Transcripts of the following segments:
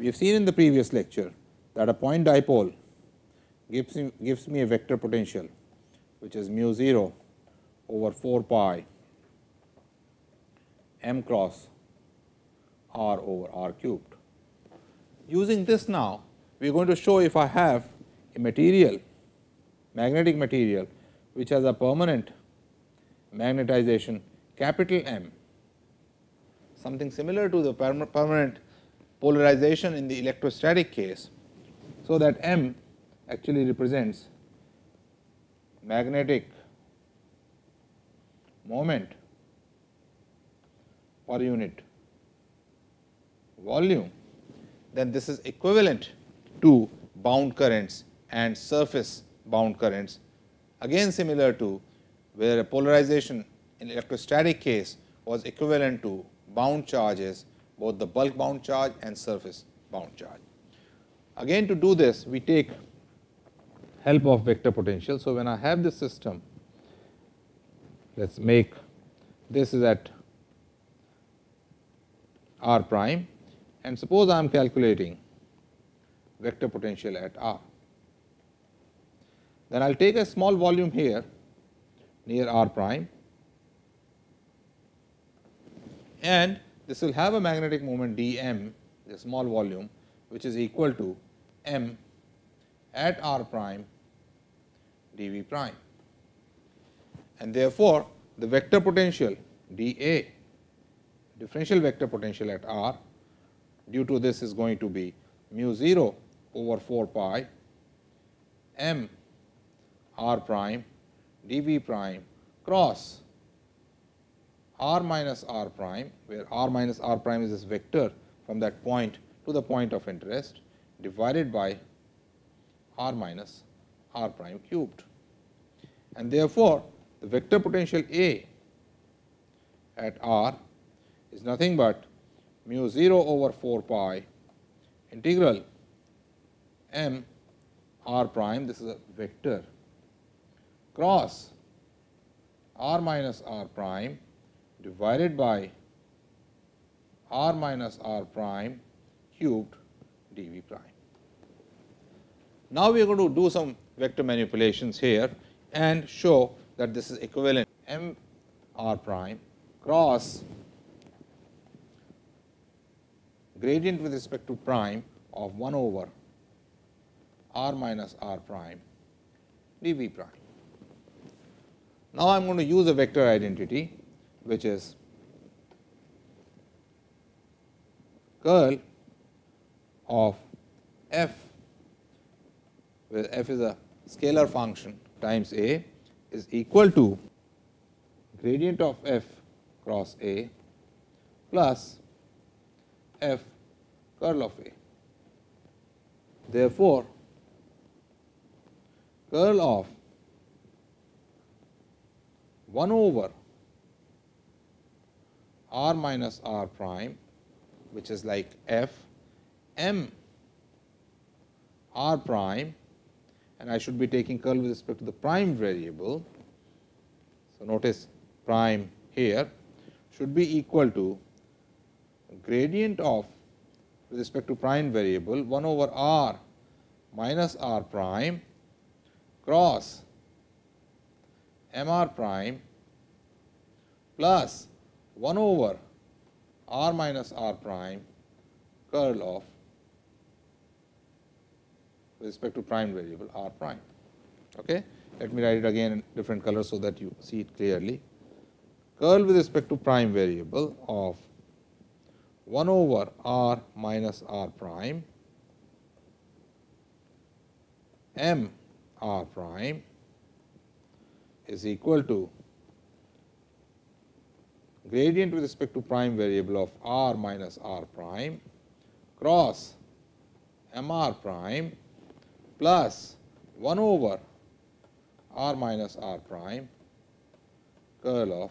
We have seen in the previous lecture that a point dipole gives me, gives me a vector potential which is mu 0 over 4 pi m cross r over r cubed. Using this now, we are going to show if I have a material, magnetic material, which has a permanent magnetization capital M, something similar to the permanent polarization in the electrostatic case. So, that M actually represents magnetic moment per unit volume, then this is equivalent to bound currents and surface bound currents again similar to where a polarization in electrostatic case was equivalent to bound charges both the bulk bound charge and surface bound charge. Again to do this we take help of vector potential. So, when I have this system let us make this is at r prime and suppose I am calculating vector potential at r. Then I will take a small volume here near r prime and this will have a magnetic moment d m the small volume which is equal to m at r prime d v prime. And therefore, the vector potential d a differential vector potential at r due to this is going to be mu 0 over 4 pi m r prime d v prime cross r minus r prime, where r minus r prime is this vector from that point to the point of interest divided by r minus r prime cubed. And therefore, the vector potential A at r is nothing but mu 0 over 4 pi integral m r prime, this is a vector cross r minus r prime divided by r minus r prime cubed d v prime. Now, we are going to do some vector manipulations here and show that this is equivalent m r prime cross gradient with respect to prime of 1 over r minus r prime d v prime. Now, I am going to use a vector identity which is curl of f where f is a scalar function times a is equal to gradient of f cross a plus f curl of a. Therefore, curl of 1 over r minus r prime which is like f m r prime and I should be taking curl with respect to the prime variable. So, notice prime here should be equal to gradient of with respect to prime variable 1 over r minus r prime cross m r prime plus 1 over r minus r prime curl of with respect to prime variable r prime. Okay. Let me write it again in different colors, so that you see it clearly. Curl with respect to prime variable of 1 over r minus r prime m r prime is equal to gradient with respect to prime variable of r minus r prime cross m r prime plus 1 over r minus r prime curl of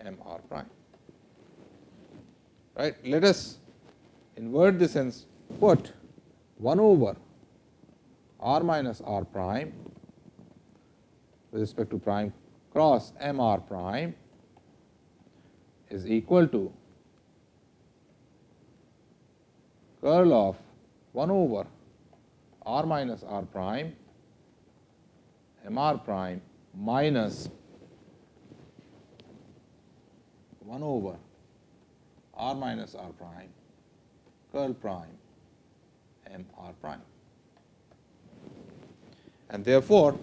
m r prime. Right. Let us invert this and put 1 over r minus r prime with respect to prime cross m r prime is equal to curl of 1 over r minus r prime m r prime minus 1 over r minus r prime curl prime m r prime. And therefore,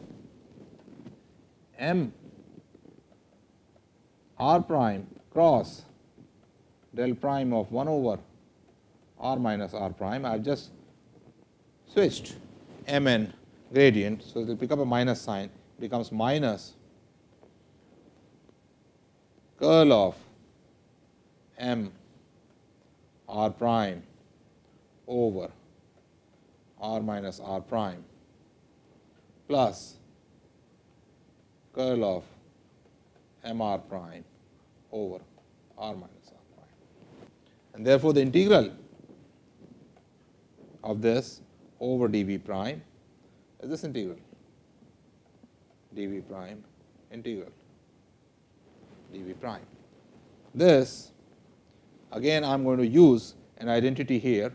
m r prime cross del prime of 1 over r minus r prime. I have just switched m n gradient. So, it will pick up a minus sign becomes minus curl of m r prime over r minus r prime plus curl of m r prime over r minus r prime. And therefore, the integral of this over dv prime is this integral dv prime integral dv prime. This again I am going to use an identity here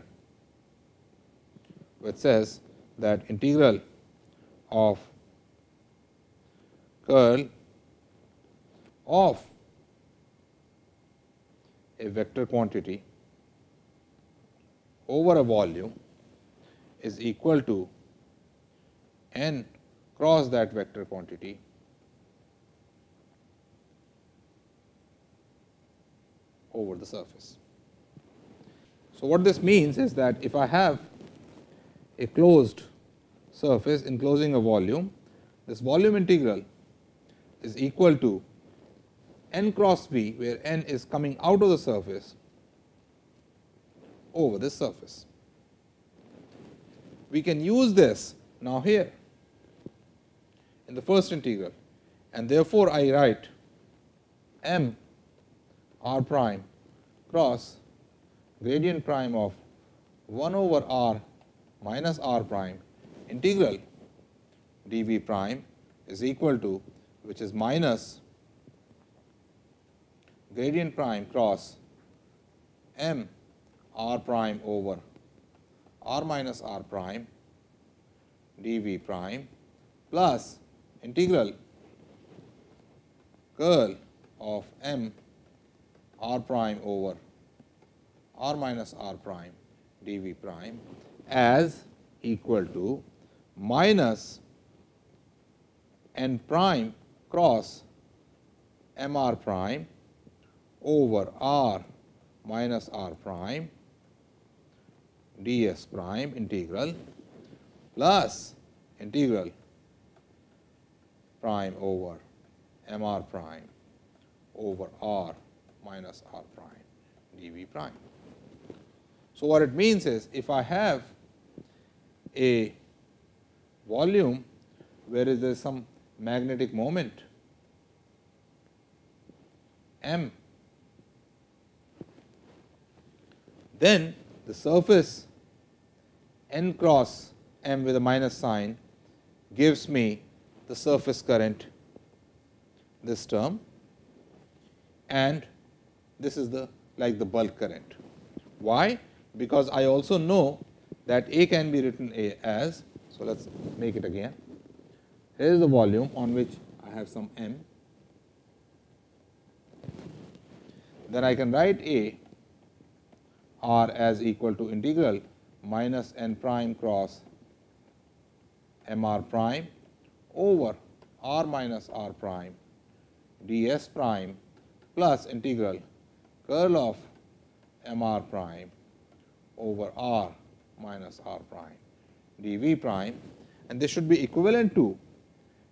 which says that integral of curl of a vector quantity over a volume is equal to n cross that vector quantity over the surface. So, what this means is that if I have a closed surface enclosing a volume, this volume integral is equal to n cross v, where n is coming out of the surface over this surface. We can use this now here in the first integral and therefore, I write m r prime cross gradient prime of 1 over r minus r prime integral dv prime is equal to which is minus gradient prime cross m r prime over r minus r prime dv prime plus integral curl of m r prime over r minus r prime dv prime as equal to minus n prime cross m r prime over r minus r prime ds prime integral plus integral prime over m r prime over r minus r prime dv prime. So, what it means is if I have a volume where is there some magnetic moment m, then the surface n cross m with a minus sign gives me the surface current this term and this is the like the bulk current. Why? Because I also know that A can be written A as, so let us make it again. Here is the volume on which I have some m. Then I can write A r as equal to integral minus n prime cross m r prime over r minus r prime d s prime plus integral curl of m r prime over r minus r prime dv prime. And this should be equivalent to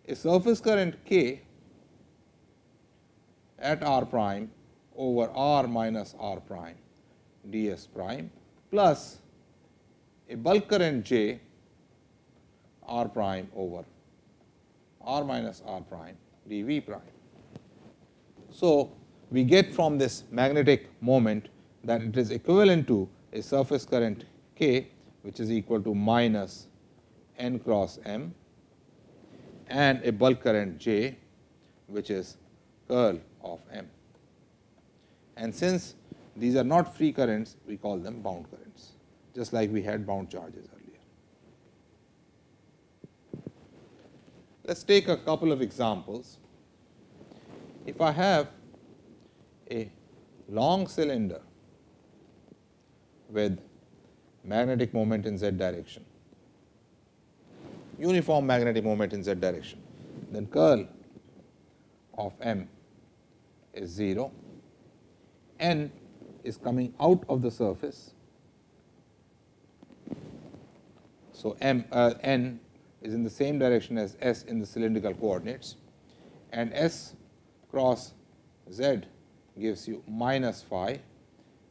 a surface current k at r prime over r minus r prime ds prime plus a bulk current j r prime over r minus r prime dv prime. So, we get from this magnetic moment that it is equivalent to a surface current k which is equal to minus n cross m and a bulk current j which is curl of m. And since these are not free currents we call them bound currents just like we had bound charges earlier. Let us take a couple of examples. If I have a long cylinder with magnetic moment in z direction, uniform magnetic moment in z direction, then curl of m is 0, n is coming out of the surface. So, m uh, n is in the same direction as s in the cylindrical coordinates and s cross z gives you minus phi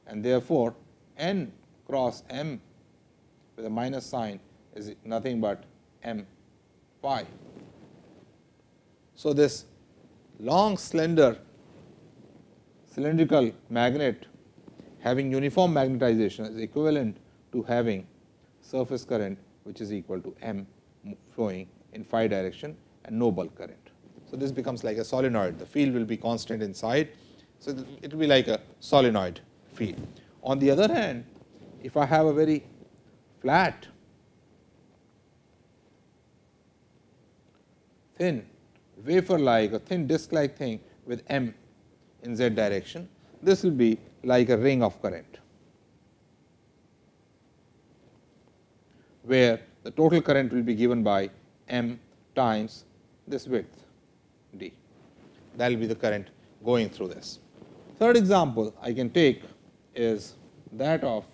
and therefore, n cross m with a minus sign is nothing but m phi. So, this long slender cylindrical magnet having uniform magnetization is equivalent to having surface current which is equal to m flowing in phi direction and no bulk current. So, this becomes like a solenoid the field will be constant inside. So, it will be like a solenoid field. On the other hand, if I have a very flat thin wafer like or thin disc like thing with m in z direction, this will be like a ring of current, where the total current will be given by m times this width d. That will be the current going through this. Third example I can take is that of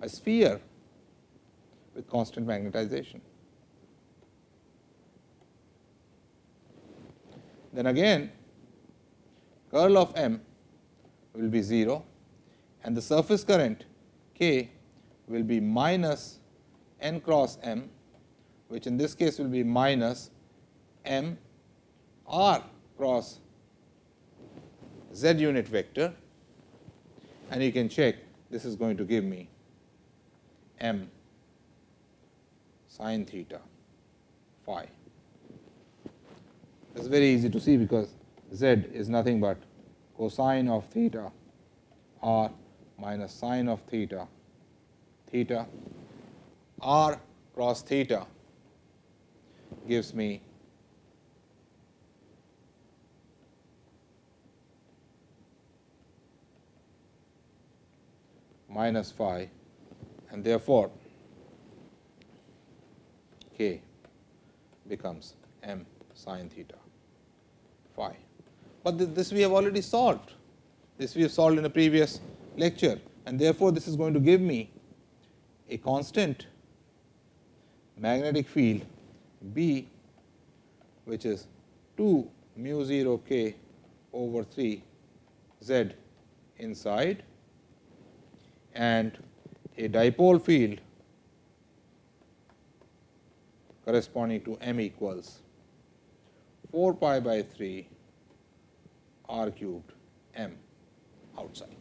a sphere with constant magnetization. Then again curl of m will be 0 and the surface current k will be minus n cross m which in this case will be minus m r cross z unit vector and you can check this is going to give me m sine theta phi. It is very easy to see because z is nothing but cosine of theta r minus sine of theta theta r cross theta gives me minus phi and therefore, k becomes m sine theta phi. But this we have already solved, this we have solved in a previous lecture. And therefore, this is going to give me a constant magnetic field B which is 2 mu 0 k over 3 z inside. And a dipole field corresponding to m equals 4 pi by 3 r cubed m outside.